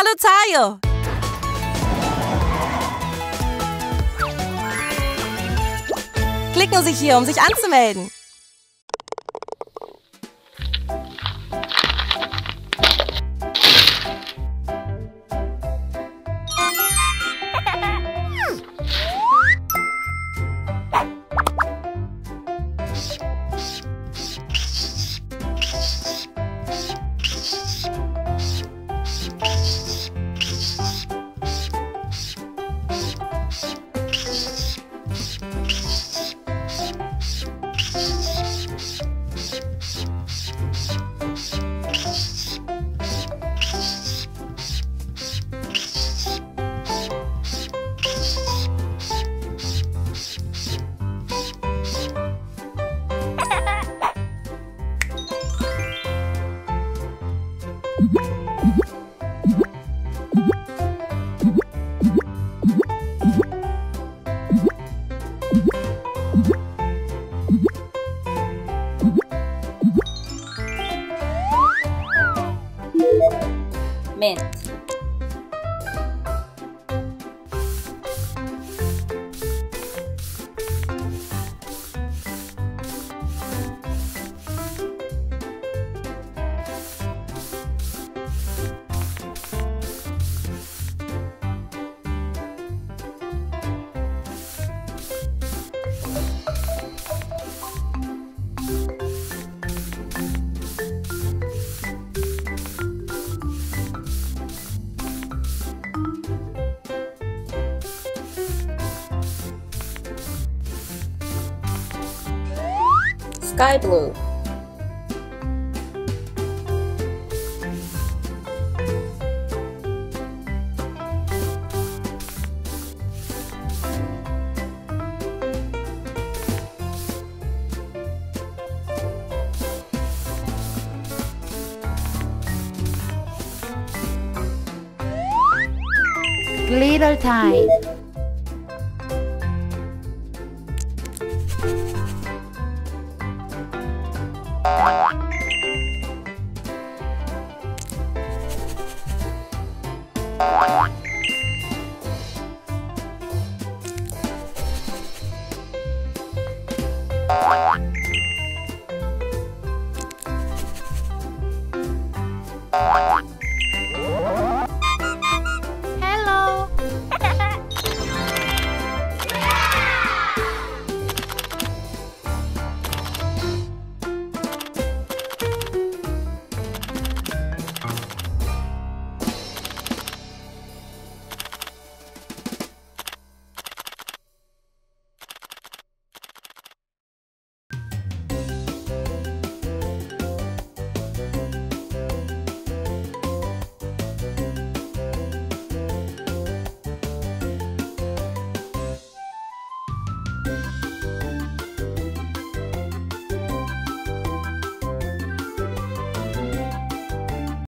Hallo Tayo! Klicken Sie hier, um sich anzumelden. Mint sky blue Glitter time. What?